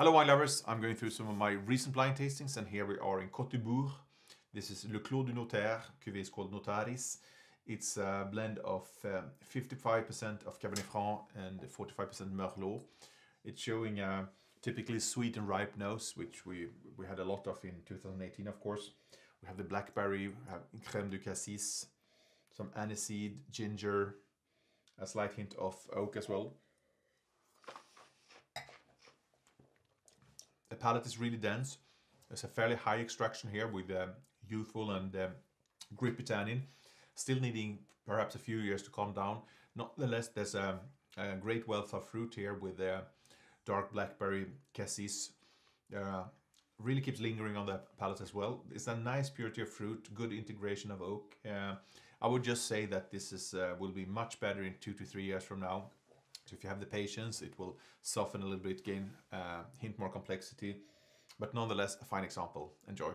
Hello wine lovers, I'm going through some of my recent blind tastings and here we are in Côtes de Bourg. This is Le Clos du Notaire, cuvée is called Notaris. It's a blend of 55% um, of Cabernet Franc and 45% Merlot. It's showing a typically sweet and ripe nose, which we, we had a lot of in 2018 of course. We have the blackberry, we have crème de cassis, some aniseed, ginger, a slight hint of oak as well. Palate is really dense. There's a fairly high extraction here with um, youthful and um, grippy tannin. Still needing perhaps a few years to calm down. Nonetheless, there's a, a great wealth of fruit here with uh, dark blackberry cassis. Uh, really keeps lingering on the palate as well. It's a nice purity of fruit, good integration of oak. Uh, I would just say that this is uh, will be much better in two to three years from now. If you have the patience, it will soften a little bit, gain uh, hint more complexity, but nonetheless a fine example. Enjoy.